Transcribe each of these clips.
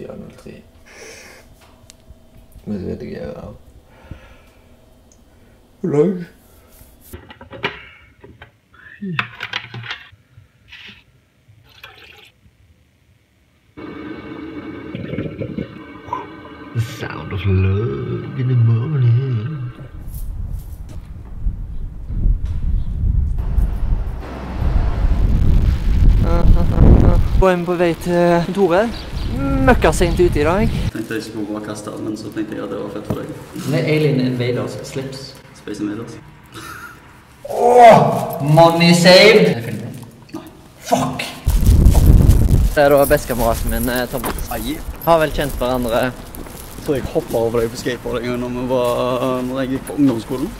4.03. Men så vet jeg ikke. Hvor lang? The sound of love in the morning. Er vi på vei til kontoret. Møkkasent ute i dag. Tenkte jeg skulle bare kaste den, men så tenkte jeg at det var fett for deg. Med Alien Invaders slips. Space Invaders. Money saved! Det er Nei. Fuck! Det er da bestekameraten min, Thomas. Thomas. Har vel kjent hverandre Jeg tror jeg hoppa over deg på skateboard en gang når, var, når jeg gikk på ungdomsskolen.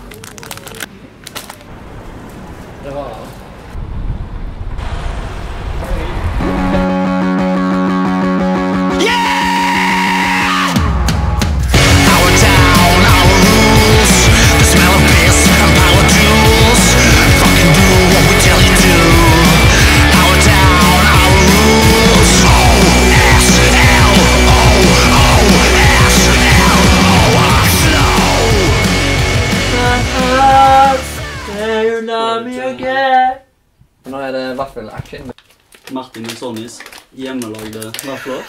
Sonnys hjemmelagde vafler.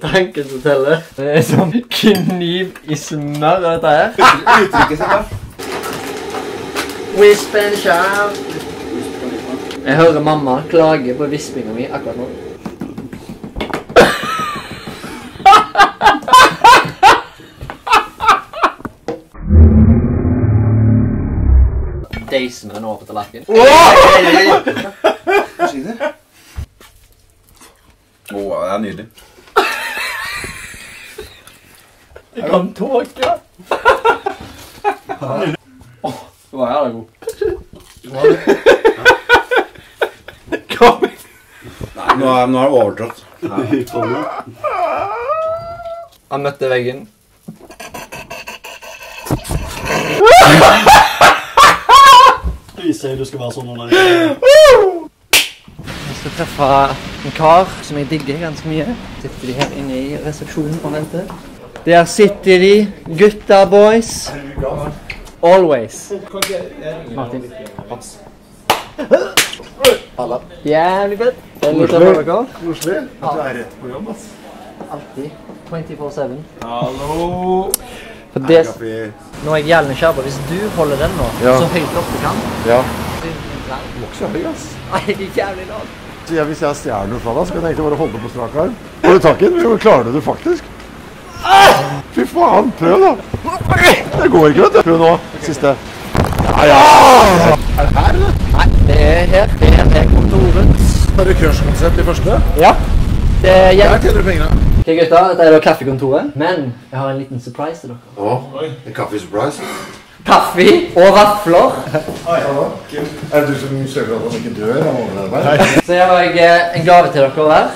Tanken som teller. Det er som kniv i smør, dette her. Uttrykket sitt, da. Wisp and shout. Jeg hører mamma klage på vispinga mi akkurat nå. Vi den over på tallerkenen. Å, det er nydelig. Jeg kan tåke. Det var jævla god. Kom. Nei, nå er, nå er det overtrådt. Han møtte veggen. Vi ser du skal være sånn når jeg Jeg skal treffe en kar som jeg digger ganske mye. Sitter de her inne i resepsjonen og venter. Der sitter de, gutta boys. Always. Martin. Jævlig fett. Er. Koselig. At du er rett på jobb, ass. Alltid. 24-7. Hallo. For det, nå er jeg jævlig nysgjerrig hvis du holder den nå, Ja. så høyt opp du kan. Ja. Du må ikke så høy, ass. Nei, det jævlig lavt. Jeg, hvis jeg stjeler noe fra deg, så kan jeg egentlig bare holde det på strak arm. Får du tak i den? Klarer du det faktisk? Fy faen, prøv da. Det går ikke, vet du. Prøv nå. Siste. Ja, ja. Er det her, eller? Nei, det er her. Det er her kontoret. Har du crush-konsept i første? Ja. Det er Der tjener du pengene. Ok, gutta, dette er da kaffekontoret. Men jeg har en liten surprise til dere. Å, en kaffe-surprise. Kaffe og vafler. Er det du som sørger at han ikke dør? Så jeg har eh, en gave til dere her.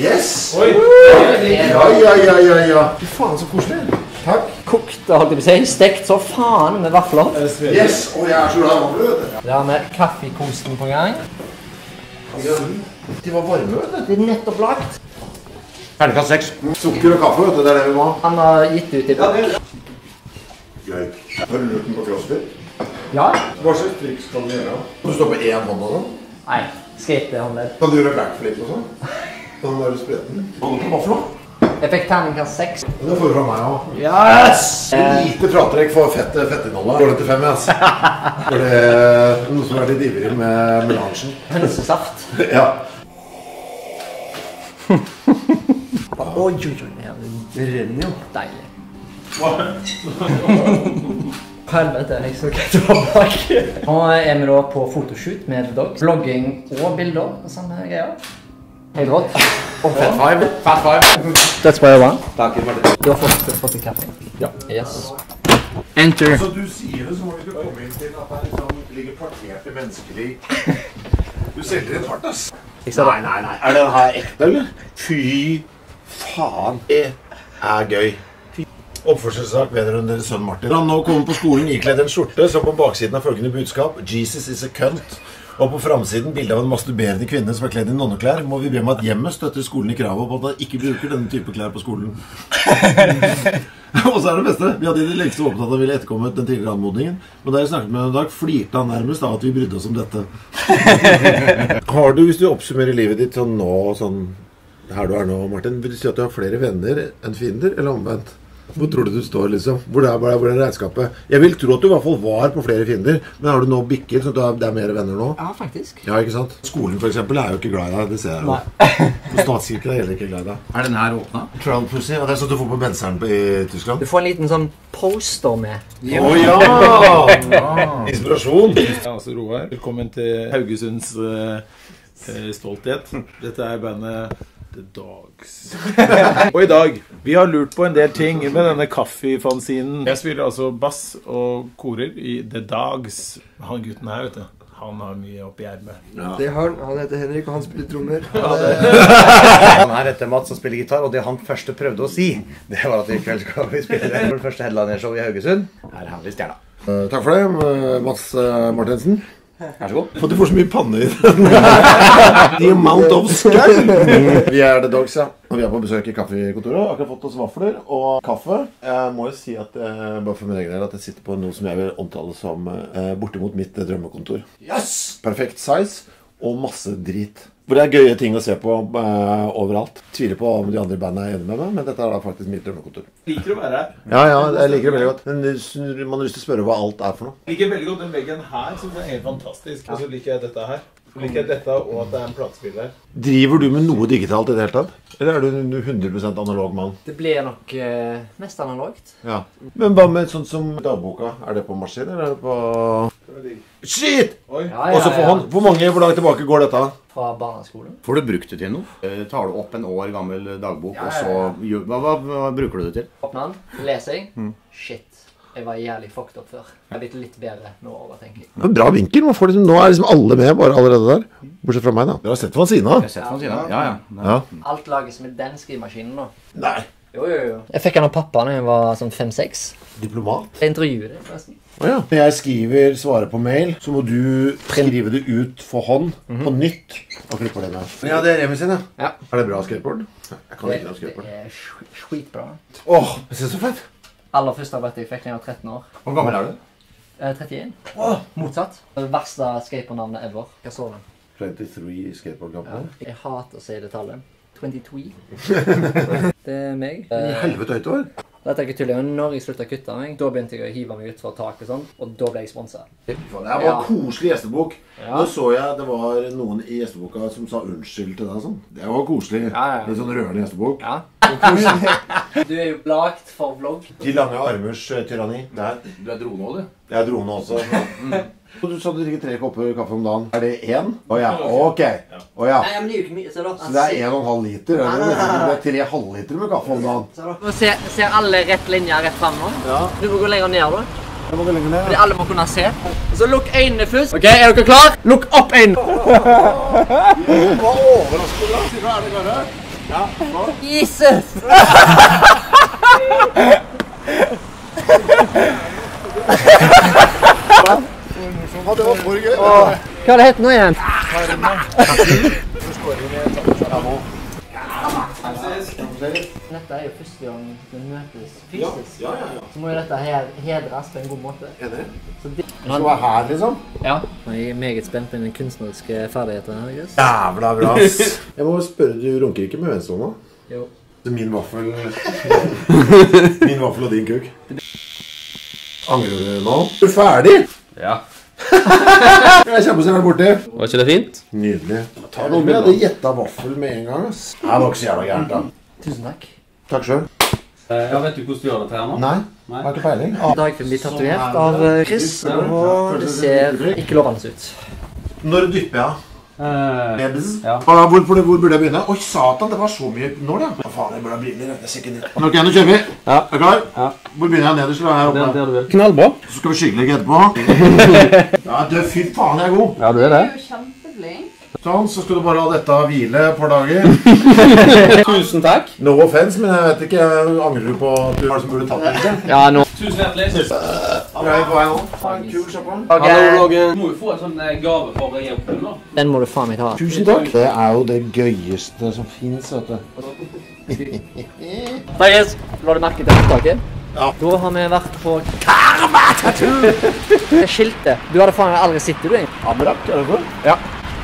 Yes! Oi. Ja, ja, ja, ja, ja. Fy faen, så koselig. Takk. Kokt, holdt jeg på å si. Stekt så faen med vafler. Yes, og jeg er så glad i vafler, Da har vi kaffekosten på gang. De var varme, vet du. Det er nettopp lagt. Terningkast seks. Sukker og kaffe, vet du. Det er det vi må ha. Han har gitt ut i dag. Gøy. Har du lurt den på crossfit? Ja. Hva slags triks kan du gjøre? Kan du stå på én hånd og sånn? Nei, skatehåndledd. Kan du gjøre backflip og sånn? Der du spreten? Holde for noe? Jeg fikk terningkast seks. Det får du fra meg òg. Yes! Lite pratrekk for fett, fettinnholdet. Går det til fem, ass. For det er noen som er litt ivrig med melangen. Hønsesaft. Ja. Oi, oi, oi. Det renner jo. Deilig. Helvete, jeg så ikke tilbake. Nå er vi da på fotoshoot med The Dogs. Blogging og bilder og greia. Hei, Helt rått. Og Fat five. Fat five. I won. Takk, Martin. Du har fått, fått en kaffe? Ja. Yes. Enter. Så du sier det som om vi ikke komme inn til at det liksom ligger parterte menneskelig Du selger et hardt, ass. Nei, nei, nei. Er den her ekte, eller? Fy faen. Det er gøy. Oppførselssak vedrørende sønn Martin. Han nå kommer på skolen ikledd en skjorte som på baksiden har følgende budskap Jesus is a cunt. Og på framsiden bilde av en masturberende kvinne som er kledd i nonneklær, må vi be om at hjemmet støtter skolen i kravet om at man ikke bruker denne type klær på skolen. og så er det beste. Vi hadde i det lengste håpet at han ville etterkomme den tidligere anmodningen, men da jeg snakket med ham i dag, flirte han nærmest av at vi brydde oss om dette. har du, hvis du oppsummerer livet ditt sånn nå, sånn her du er nå, Martin, vil du si at du har flere venner enn fiender, eller omvendt? Hvor tror du du står, liksom? Hvor er, hvor er, regnskapet? Jeg vil tro at du i hvert fall var på flere fiender, men har du nå bikket, så du er, det er mer venner nå? Ja, faktisk. Ja, ikke sant? Skolen f.eks., er jo ikke glad i deg, det ser jeg jo. På Statskirken er heller ikke glad i deg. Er den her åpna? Trial Pussy, og det er sånn du får på benseren i Tyskland. Du får en liten sånn poster med. Å ja! Inspirasjon. Ja, altså Roar, velkommen til Haugesunds eh, stolthet. Dette er bandet The Dogs. og i dag Vi har lurt på en del ting med denne kaffefanzinen. Jeg spiller altså bass og korer i The Dogs. Han gutten her, vet du. Han har mye oppi ermet. Det har han. Han heter Henrik, og han spiller trommer. Han her heter Mats og spiller gitar, og det han første prøvde å si, det var at i kveld skal vi spille vårt første headlinershow i Haugesund. Her han vi stjerna. Uh, takk for det, eh, Mats uh, Martensen. Vær så god. For du får så mye panne i den. The amount of skull. Vi er The Dogs, ja. Og vi er på besøk i kaffekontoret. Akkurat fått oss vafler og kaffe. Jeg må jo si at eh, bare for min egen del at jeg sitter på noe som jeg vil omtale som eh, bortimot mitt drømmekontor. Yes! Perfekt size og masse drit. Hvor det er gøye ting å se på uh, overalt. Tviler på om de andre bandene er enige med meg, men dette er da faktisk mitt drømmekontor. Liker å være her. Ja, ja, jeg liker det veldig godt. Men man har lyst til å spørre hva alt er for noe. Liker veldig godt den veggen her, som er helt fantastisk. Og så liker jeg dette her. Liker jeg dette, og at det er en platespiller. Driver du med noe digitalt i det hele tatt? Eller er du 100% analog mann? Det blir nok uh, mest analogt. Ja. Men hva med sånt som dagboka? Er det på maskin, eller er det på Shit! Ja, Ja, ja, for. Hvor mange hvor langt tilbake går dette? Fra barneskolen. Får du brukt det til noe? Eh, tar du opp en år gammel dagbok, og så hva, hva, hva bruker du det til? Åpner den, leser jeg. Shit. Jeg var jævlig fucked up før. Jeg er blitt litt bedre nå, overtenker jeg. Det er en Bra vinkel. Man får liksom, nå er liksom alle med bare allerede der. Bortsett fra meg, da. Dere har sett? Jeg. Ja, ja. Ja. Alt lages med den skrivemaskinen nå. Nei. Jo, jo, jo. Jeg fikk den av pappa da jeg var sånn fem-seks. Diplomat? Jeg intervjuet det, forresten. Oh, ja. Når jeg skriver svaret på mail, så må du skrive det ut for hånd på nytt. Og klippe det med. Ja, det er Remi sin, ja. Ja. Er det bra skateboard? Jeg kan Det, ikke noe det er skitbra. Åh, det ser så fett. Aller første arbeidet jeg fikk da jeg var 13 år. Hvor gammel er du? 31. Åh, Motsatt. Det verste skateboardnavnet ever. Hva så den? 23 skateboard Ja. Jeg hater å si det tallet. 22. det er meg. I helvete høyt år. var. dette er ikke tull. Når jeg slutta å kutte meg, da begynte jeg å hive meg utfor taket, sånn, og da ble jeg sponsa. Det var Ja. koselig gjestebok. Ja. Nå så jeg det var noen i gjesteboka som sa unnskyld til deg. Sånn. Det var koselig. Ja, ja. Litt sånn rørende gjestebok. Ja. Du er jo lagd for vlogg. De lange armers eh, tyranni. Der. Du er drone òg, du. Jeg er drone også. Og Du sa du drikker tre kopper kaffe om dagen. Er det én? Å ja. Ok. Å ja. Nei, men det er jo ikke mye. Så, da, Så det er en og en halv liter? Eller? Det er tre halvliter med kaffe om dagen. Nå ser, ser alle rett linje rett fram nå. Ja. Du må gå lenger ned, da. Jeg må gå lenger ned. Fordi alle må kunne se. Så lukk øynene først. Ok, Er dere klar? Lukk opp øynene. Det var overraskende. Sier du, det klare? Ja. Nå. Jesus! Ja, det var for gøy. Hva er det heter nå igjen? Dette er jo første gang vi møtes fysisk. Ja, ja, ja. Så må jo dette hedres på en god måte. Enig. Så det, Du skal her, liksom? ja. Jeg er meget spent på dine kunstneriske ferdigheter. Jævla bra, ass. Jeg må spørre, du runker ikke med venstrehånda? Jo. Min vaffel Min vaffel og din kuk. Angrer du nå? Er du ferdig? Ja. Jeg er kjempesnill der borte. Var ikke det fint? Nydelig. Ta noe med. Jeg hadde gjetta vaffel med en gang. ass. Det var ikke så jævla gærent, da. Tusen takk. Takk sjøl. Ja, Vet du hvordan du gjør dette her nå? Nei, Nei. har ikke peiling. Ah, Dagfinn blir tatovert av eh, Chris, og det ser ikke lovende ut. Når dypper jeg? Eh, Lebes? Ja. Hvor, hvor, hvor burde jeg begynne? Oi, satan, det var så mye nål, ja. Hva faen, jeg burde ha briller. Jeg ser ikke ned. Ok, nå kjører vi. Ja. Er du klar? Ja. Hvor begynner jeg nederst? eller her oppe? Det, det. Knallbra. Så skal vi skygge litt etterpå. Ja, du, fy faen, jeg er god. Ja, du er det. jo kjempeflink. Sånn, så skal du bare la dette hvile et par dager. Tusen takk. No offense, men jeg vet ikke. Angrer du på at du var det som burde tatt det? Ja, nå. Tusen hjertelig. Ok, Du må jo få en sånn eh, gave for å gi opp hunden, da. Den må du faen meg ta. Tusen takk. Det er jo det gøyeste som fins, vet du. Marius, la du merke til opptaket? Ja. Da har vi vært på Karma Tattoo! Det skiltet. Du hadde faen aldri sett det, du. Amerak, er det for?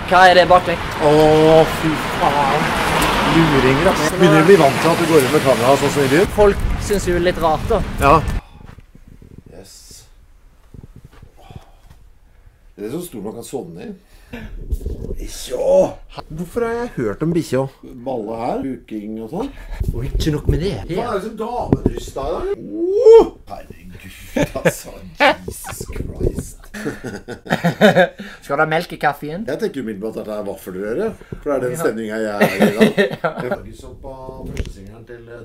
Hva er det bak meg? Å, fy faen. Luringer, ass. Begynner å bli vant til at du går ut med kamera sånn som i byen. Folk syns jo er litt rart, da. Ja. Yes. Det er så stor man kan sovne i. Bikkja! Hvorfor har jeg hørt om bikkja? Balle her, buking og sånn. Og ikke nok med det. Hva er det som damedryst da i dag? Oh! Herregud, altså. Jesus Christ. Skal du ha melk i kaffen? Jeg tenker umiddelbart at det er vaffelrøre. For det er den stemninga jeg er i i dag. Lages opp av førstesingeren til eh,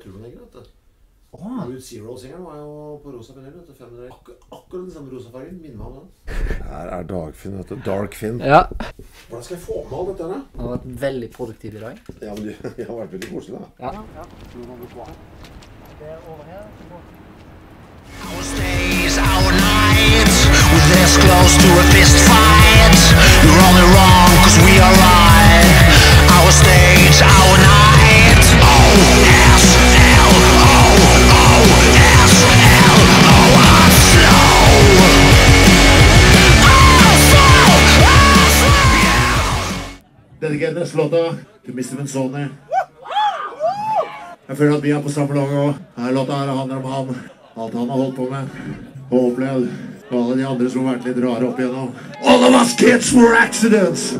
Du. Root Zero-singelen var jo på rosa vinyl. vet du, 500. Akkur akkurat den samme rosa fargen. Minner meg om den. Her er Dagfinn, vet du. Darkfinn. Ja. Hvordan skal jeg få med alt dette da? Han har vært veldig produktiv i dag. Ja, men du, jeg har vært veldig koselig, da. Our days, our Denne låta til Mr. Menzoni. Jeg føler at vi er på samme lag òg. Denne låta handler om han. Alt han har holdt på med og opplevd. Og alle de andre som har vært litt rare opp igjennom. All of us kids were accidents!